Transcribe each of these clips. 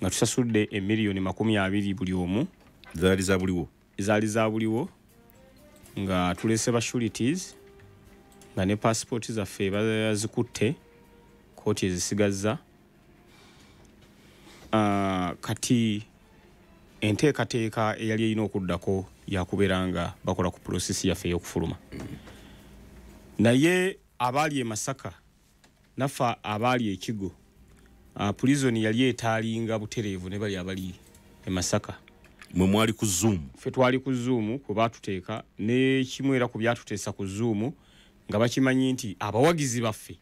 nga tusasudde emiliyoni makumi abiri buli omu. Zaali za buliwo. Ezaali za buliwo nga tulese ba sureties nga ne passport zaffe bazikutte kooti ezisigazza. Uh, kati enteekateeka eyali erina okuddako yakubeera nga bakola ku prosesi yaffe ey'okufuluma. Naye abaali e masaka naffe abaali ekigo prison yali etaalinga butereevu ne bali abali e masaka. Mwe mwali ku zoom. Ffe twali ku zoom kwe baatuteeka n'ekimu era ku byatuteesa ku zoom nga bakimanyi nti abawagizi baffe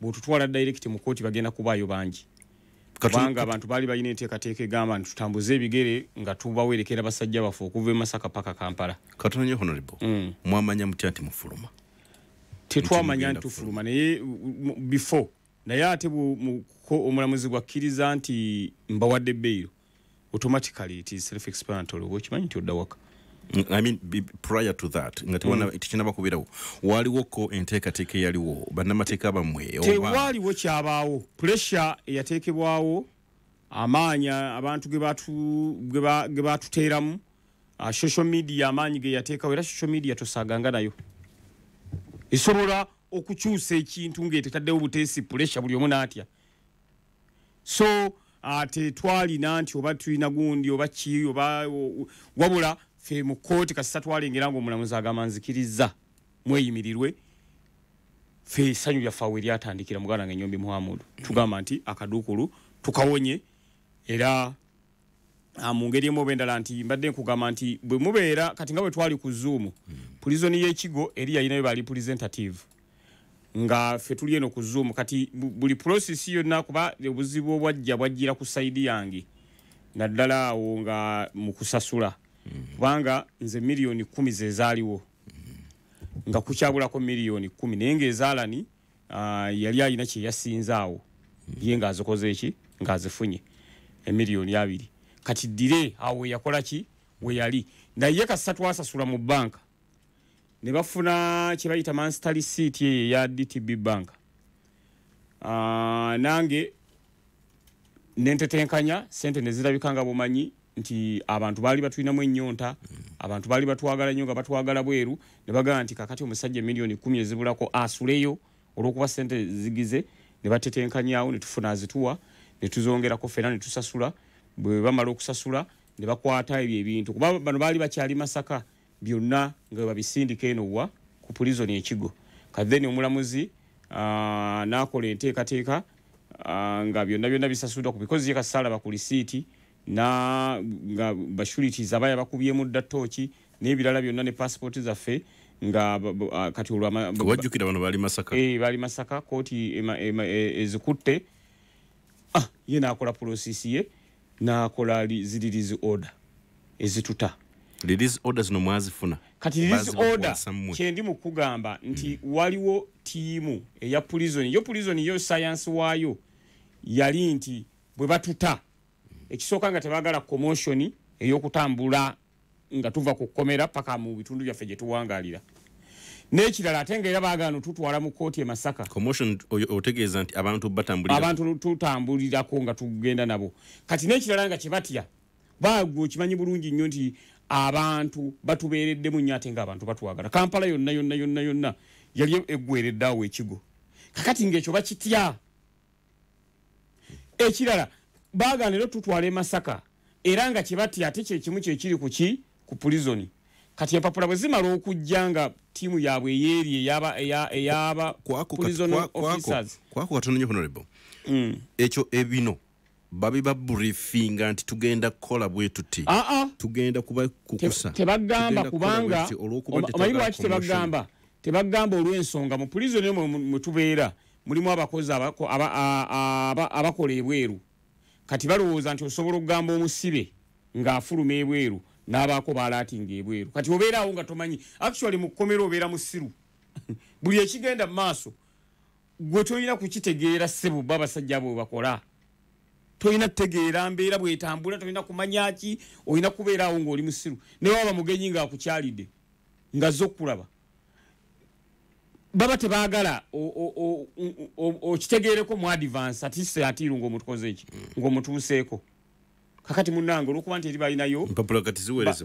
bwetutwala direct mu kooti bagenda kubaayo bangi. Kubanga abantu baali balina enteekateeka egamba nti tutambuze ebigere nga tubawerekera basajja baffe okuva e masaka paka kampala. Katonanye honorable. Mm. mwamanya mutya nti mufuluma? Tetwamanya nti tufuluma naye before naye ate omulamuzi bwakkiriza nti mbawadde beyiro automatically it is self explanatory oba okimanyi nti odda waka? I mean, prior to that nga tewana- Mm. tekinaba kubeerawo waliwoko enteekateeka eyaliwo bannamateeka bammwe tewaaliwo kyabaawo. Puresure eyateekebwawo amaanyi abantu ge batu- ge ba- ge batuteeramu uh, social media amaanyi ge yateekawo era social media tosaaganga nayo. Esobola okukyusa ekintu ng'etetaddewo buteesi puresure buli omu n'atya. So uh, tetwalina nti oba tulina gundi oba ki oba wabula fe mu kooti kasita twalengera ngaomulamuzi agamba nzikiriza mweyimirirwe fe essanyu lyaffe awe eryatandikira muganda nga enyombi muhamudu tugamba nti akaduukulu tukawonye era ah, mu ngeri emu oba endala nti mbadde nkugamba nti bwe mubeera kati nga bwe twali ku zoom pulizoni y'ekigo eri yalinayo bali representative nga ffe tuli eno ku zoom. Kati bu- buli process yonna kuba obuzibu obwajja bwajjira ku saidi yange. Naddala awo nga mu kusasula. Kubanga nze miliyoni kumi ze zaaliwo. Nga kukyabulako miliyoni kumi. Naye ngaezaalani yali alina kyeyasinze awo. Ye ngaazikoze eki ngaazifunye emiliyoni abiri. Kati ddire awo weyakola ki? Weyali naye kasita twasasula mu banka ne bafuna kye bayita master receipt eyo eya dtb bank. Uh, nange nentetenkanya sente nezirabika nga bumanyi nti abantu baali batulinamu ennyonta abantu baali batwagala nnyo nga batwagala bweru ne bagamba nti kakati omusajja miliyoni kumi ezibulako asuleyo olw'okuba sente zigize ne batetenkanyawo ne tufuna azituwa ne tuzongerako fena ne tusasula bwe bamala okusasula ne bakwata ebyo ebintu. Kuba bano baali bakyali masaka byonna nga babisindika eno wa ku pulizoni ekigo. Katheni omulamuzi n'akola enteekateeka nga byonna byonna bisasuddwa ku bikozi ye kasaalaba ku lisiiti na nga bashurities abaya bakubyemu dda tooki n'ebirala byonna ne passport zaffe nga kati olwo ama- ba- wajjukira bano baali masaka. Eh, bali masaka kooti e- ezikutte. Ah, ye n'akola prosesi ye n'akola ziririzi order ezituta release order zino mwazifuna. Kati release order kyendi mu kugamba nti waliwo tiimu eya prison. Yo prison yo science waayo yali nti bwe batuta ekisooka nga tebagala commotion ey'okutambula nga tuva ku kkomera paka mu bitundu byaffe gye tuwangalira. N'ekirala ate nga era baagala tutwala mu kooti e masaka. Commotion otegeeza nti abantu batambulira. Abantu tutambulirako nga tugenda nabo. Kati n'ekirala nga kyebatya baagwe okimanyi bulungi nnyo nti abantu batubeereddemu nnyo ate ngaabantu batwagala. Kampala yonna yonna yonna yonna yali eggweredde awo ekigo. Kakati ng'ekyo bakitya? Ekirala baagana era tutwala e masaka era nga kyebatya ate kyekimu kyekiri ku ki? Ku pulizoni kati empapula bwe zimala okujja nga ttiimu yaabwe eyeeri eyaba- kwako officers. kwako katono nnyo honorable. Mm. ekyo ebino babiba briefinga nti tugenda kukola bwe tuti. Tugenda kubakukusa Te- tebagamba kubanga omanyi lwaki tebagamba? Tebagamba olw'ensonga. Mu pulizoni mwe tubeera mulimu abakozi abakola ebweru. Kati balowooza nti osobola okugamba omusibe ng'afuluma ebweru n'abaako balaatinga ebweru. Kati obeeraawo nga tomanyi. Actually mu kkomera obeera musiru buli ekigenda mu maaso gwe tolina kukitegeera ssebo ba abasajja abo bwe bakola tolina kutegeera mbeera bwetambula tolina kumanya ki olina kubeeraawo ng'oli musiru. Naye waba mugenyi ng'akukyalidde nga zze okkulaba baba tebaagala okitegeereko mu advance ati se atiiru ng'omutukoze eki ng'omutuuseeko. Kakati munnange olwokuba nti eri balinayo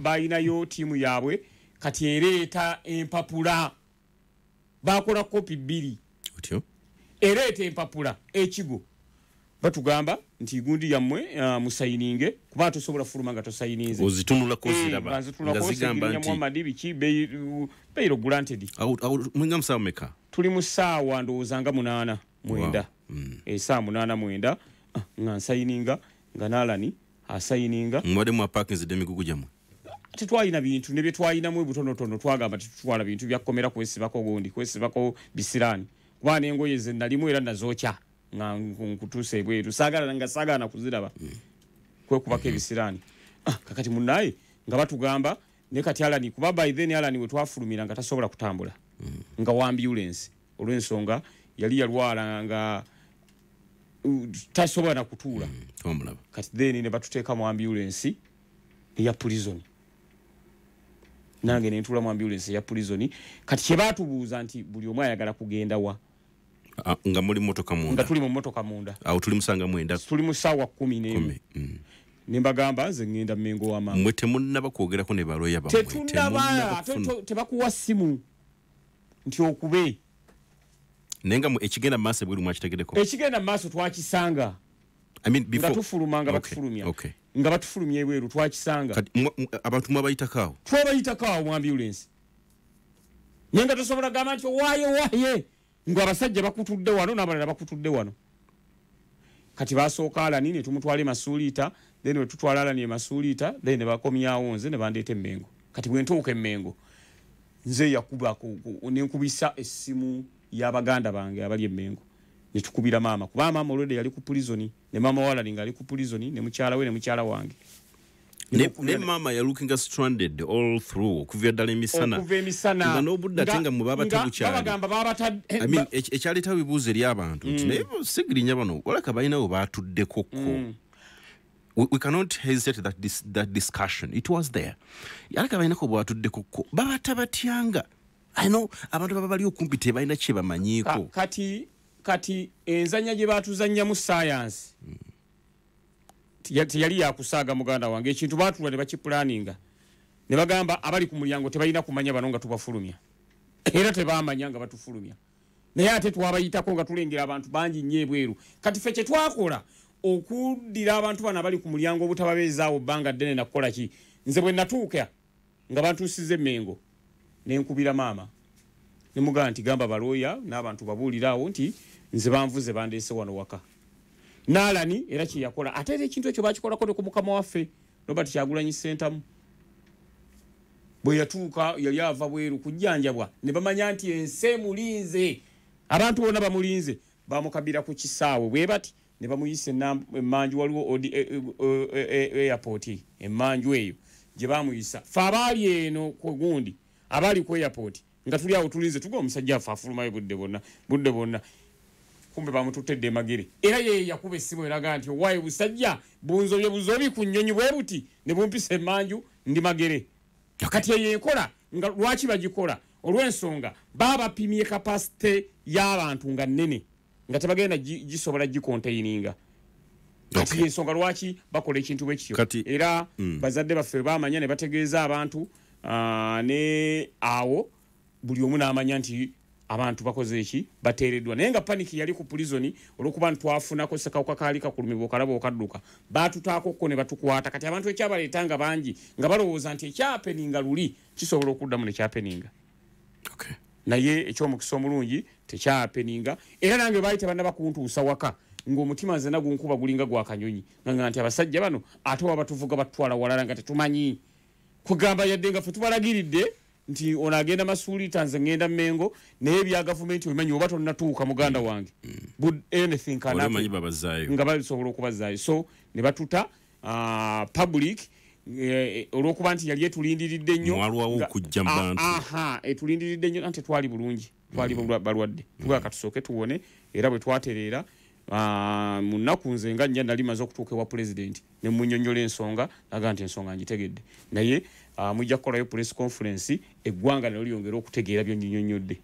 balinayo tiimu yaabwe kati ereeta empapula. Bakola kopi bbiri. Ereeta empapula ekigo batugamba nti gundi yammwe uh, musayininge kuba tosobola fuluma nga tosayininze ozitunulako Eh, ziraba nga zitulako nti Muhammad biki bailo granted. Mwinga musawo meka? Tuli mu ssaawa ndowooza nga munaana mwenda. Esaawa munaana mwenda. Ah, nga nsayininga nga naalani asayininga mubadde mwapakinzidde emigugu gyammwe? Tetwalina bintu ne byetwalinamu ebutonotono twagamba tetutwala bintu byakomera kwesibako gundi kwesibako bisiraani. Kuba nengoye zenalimu era nazookya nga nkutuusa ebweru. Saagala nga saagala nakuziraba kwekubako ebisiraani ah, kakati munaye nga batugamba ne kati alani kuba by then alani we twafulumira nga tasobola kutambula. Nga wa ambulance. Olw'ensonga yali yalwala nga tasobola na kutuula. Twamulaba kati then ne batuteeka mu ambulance eya prison. Nange nentula mu ambulance eya prison. Kati kyebatubuuza nti buli omu ayagala kugenda wa nga muli motoka nga munda tuli mu motoka munda. Awo tuli musanga mwenda? Tuli mu ssaawa kumi n'emu kumi Mm. nembagamba nze ngenda mengo wama mmwe temunnaba kwogerako ne baloya bammwe. Tetunaba Temunnaba te- kufuna- te- tebakuwa simu nti okube. Naye nga mwe ekigenda mu maaso ebweru mwakitegereko ekigenda mu maaso twakisanga. I mean, nga before- tufuluma nga Okay, batufulumya. okay. nga batufulumya ebweru twakisanga. Kati mwa- mwa- abantu mwabayitako awo? Twabayitako awo mu ambulance naye nga tosobola gamba nti owaaye owaaye nga abasajja bakutudde wano n'abalala bakutudde wano. Kati basooka alani ne tumutwala emasuuliita then we tutwala alani emasuuliita then ne bakomyawo nze ne bandeeta emmengo. Kati bwe ntuuka emmengo nze yakuba ku- ku- nenkubisa essimu y'abaganda bange abali emmengo. Ne tukubira maama kuba maama olwedde yali ku pulizoni ne maama walani nga ali ku pulizoni ne mukyala we ne mukyala wange ne maama yalukinga stranded all through okuvira ddala emisana. Okuva nga n'obudde ate nga mwe baba tebukyali. ek- ekyaleetawo ebibuuzo eri abantu nti naye sigirinya bano walaka balinawo batuddekokko we, we cannot hesitate that, this, that discussion. It was there. Yalaka balinako bwatuddekokko babata batyanga i know abantu baba bali okumpi tebalina kye bamanyiiko. Kati kati enzanya gye batuzannyamu sayansi Tiya- teyali yakusaaga muganda wange ekintu batula ne bakipulaninga ne bagamba abali ku mulyango tebalina kumanya bano nga tubafulumya. Era tebamanya nga batufulumya. Naye ate twabayitako nga tulengera abantu bangi nnyo ebweru. Kati ffe kye twakola okuddira abantu bano abali ku mulyango obutababeezaawo bbanga ddene nakukola ki? Nze bwe natuuka nga bantuusiza emmengo nenkubira maama. Nemugamba nti gamba balooya n'abantu babuulirawo nti nze banvuze bandeese wano waka naalani era kyeyakola ate era ekintu ekyo bakikolako ne ku mukama waffe robert kyagulanyi sentamu. Bwe yatuuka yali ava bweru kujjanjabwa ne bamanya nti ensi emulinze. Abantu bonna bamulinze bamukabira ku kisaawe. Bwe bati ne bamuyisa emmanju waliwo e- e- e- airport emmanju eyo gye bamuyisa. Fe abaali eno ku gundi abaali ku airport nga tuli awo tulinze tuga omusajja afe afulumayo budde bonna budde bonna kumbe bamututedde emagere. Era ye yakuba essimu eraga nti owaaye busajja bunzobye buzobi ku nnyonyi bwe buti ne bumpisa emmanju ndi magere. Kati eyo enkola nga lwaki bagikola? Olw'ensonga babapimye kapasite y'abantu nga nnene nga tebagenda gi- gisobola gikontaininga kati ensonga lwaki bakola ekintu bwe kityo? Kati- era bazadde baffe bamanya ne bategeeza abantu ne awo buli omu n'amanya nti abantu bakoze eki? Bateereddwa. Naye nga paniki yali ku pulizoni olwokuba ntwafunako sekawuka kaali kakulumibwa okalaba okadduka batutaakokko ne batukwata. Kati abantu ekyabaleeta nga bangi nga balowooza nti ekyapeninga luli kisobola okuddamu nekyapeninga naye ekyomukisa omulungi tekyapeninga era nange baayita banna bakuntuusa waka ng'omutima nze nagunkuba gulinga gwakanyonyi nga nti abasajja bano ate waba tuvuga batutwala walala nga tetumanyi. Kugamba yadde nga fe tubalagiridde nti ono agenda masuulita nze ngenda mengo naye ebya gavumenti obimanyi oba tonnatuuka muganda wange anything omanyi babazaayo. Nga basobola okubazaayo. So ne batuta ah, public eh, olwokuba nti yali etulindiridde nnyo. Ah, etulindiridde nnyo anti twali bulungi twali balwa- balwadde. Tugaa katusooke tuwone era bwe twatereera ah, mu nnaku nze nga nnya nali maze okutuuka ewa pulezidenti ne munyonyola ensonga naga nti ensonga ngitegedde. Naye ah, mujja kukolayo press conference eggwanga nalo lyongera okutegeera byonyinyonyodde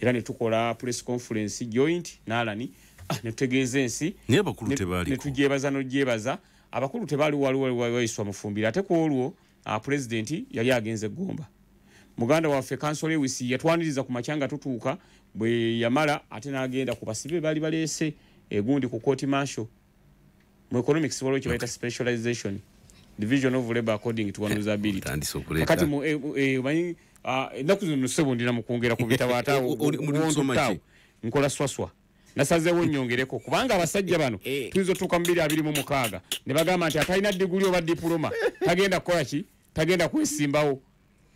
era ne tukola press conference joint naalani ah, ne tutegeeza ensi. Ne tebaaliko. tugyebaza nogyebaza abakulu tebaali waliwo wayiswa mufumbire ate ku olwo pulezidenti yali agenze egomba muganda waffe kansol ewis yatwaniriza ku makya nga tutuuka bwe yamala ate n'agenda ku basibe baali baleese egundi ku court marshal mu economics waliwo kye bayita specialization division of labor according to Tandise okuleeta. kakati mu- eh, eh, omanyi ah, ennaku zino sebo ndina mukwongera ku bitabo ate awo, Oli- oli wondo kusoma ttaawo. ki? nkola swaswa. Nasazeewo nnyongereko kubanga abasajja bano tuyinza otuuka mu biri abiri mu mukaaga. Ne bagamba nti atalina diguli oba dipuloma tagenda kukola ki? Tagenda kwesimbawo.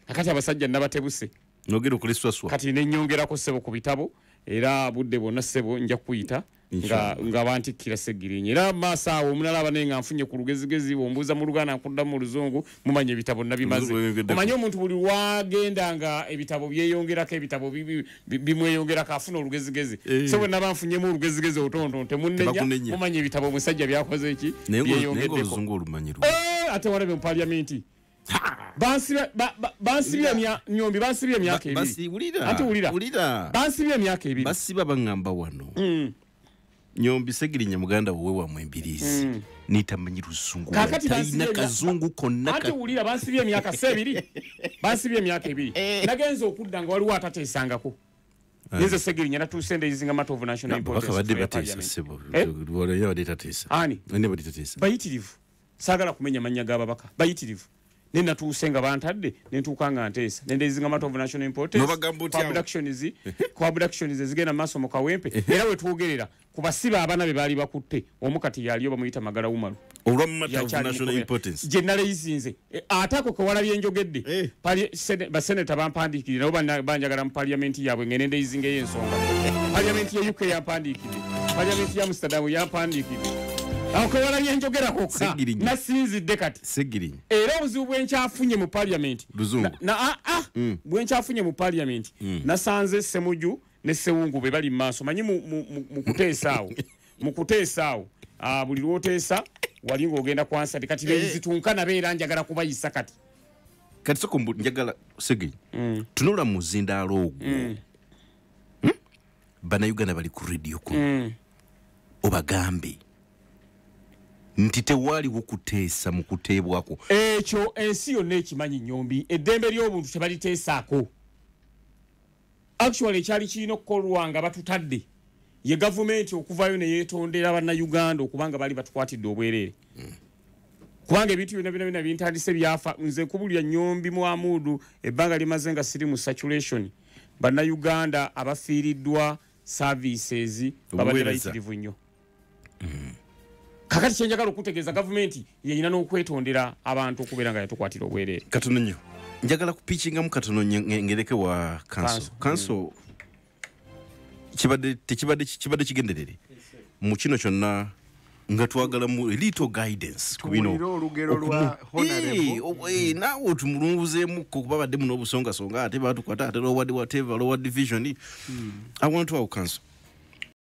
Akati abasajja nabatebuse. Nogera okuliswaswa kati nenyongerako ssebo ku bitabo era budde bwonna ssebo nja kuyita nga, bantikkira segirinnya era maaso awo omulala naye nga nfunye ku lugezigezi ombuuza mu luganda nkuddamu mu luzungu mumanya ebitabo nabimaze omanye omuntu buli wagenda nga ebitabo byeyongerako ebitabo bi- bi- bi- bimweyongerako afuna olugezigezi. Eh. so bwe naba nfunyemu olugezigezi obutonotono temunnenya Tebakunenya. mumanya ebitabo omusajja byakoze ki? Byeyongeddeko. Eh, ate walabe mu paliamenti bansibye nyombi bansibye emyaka ebiri. Anti wulira. bansibye emyaka ebiri. Basiba baŋŋamba wano. Mm. Nyombi segirinya muganda wowe wamwe embiriizi nitamanyi luzungu Kakati talina bansibye kazungu konna ate ka- wulira bansibye emyaka si ebiri bansibye emyaka ebiri nagenza okudda nga waliwo atateesangako nze segirinya natuuse endeyizinga matter of national babaka importance badde for your bateesa parliament. sebo Eh? Walayo badde tateesa. Ani? Badde badde tateesa. Bayitirivu. Saagala kumenya mannya g'ababaka bayitirivu ne natuuse nga bantadde nentuuka nga nteesa. Nendeyizinga matter of national importance. N'obagamba otya ku awo? abductions ku abductions ezigenda maaso mu kawempe. Era wetwogerera ku basibe abana be baali bakutte omu kati yaliyo bamuyita magala importance. Gye naleyizinze ate ako kewalabye sene- baseneta bampandiikidde nabo banjagala mu paliamenti yaabwe ngene ndeyizinga ey'ensonga. Paliamenti ya uk yampandiikidde paliamenti ya amsterdam yampandiikidde ako kewalabye enjogera kokka nasinzidde kati. Era obuzibu bwenkyafunye mu paliamenti na- ah, ah, bwenkyafunye mu paliamenti nasanze semuju ne sewungu be bali mu maaso. Manyi mu- mu mu- mu kuteesa awo. Mu kuteesa awo. Ah, buli lwoteesa wali ng'ogenda kwansati kati bezitunka nabo era njagala kubayisa kati. Kati soko njagala segirinya tunula mu muzindaalo ogwo. Hmm? bannayuganda bali ku rediyo kuno obagambe nti tewaaliwo kuteesa mu kuteebwako. Ekyo ensi yonna ekimanyi nyombi eddembe ly'obuntu tebaliteesaako. Actually ekyali kirina okukolwa nga batutadde. Ye gavumenti okuvayo neyeetondera bannayuganda okubanga bali batukwatidde obwereere kubanga ebintu byonna byonna byonna bintandise byafa. Nze nkubulya nyombi mu amudu ebbanga limaze nga siri mu saturation. Bannayuganda abafiiriddwa services babadde bayitirivu nnyo kakati kyenjagala okutegeeza gavumenti yeyina n'okwetondera abantu okubeera nga yatukwatira obwereere katono nnyo njagala kupiikingamu katono ngereke wa kanso. Kibadde kigenderere mu kino kyonna nga twagalamu little guidance ku bino. Tuwulire olugero lwa Okumu- Honorable. Eh, o- eh, naawe otumulunguzeemukko kuba badde muno obusongasonga ate batukwata ate lowa whatever lowa division. I want to awo kanso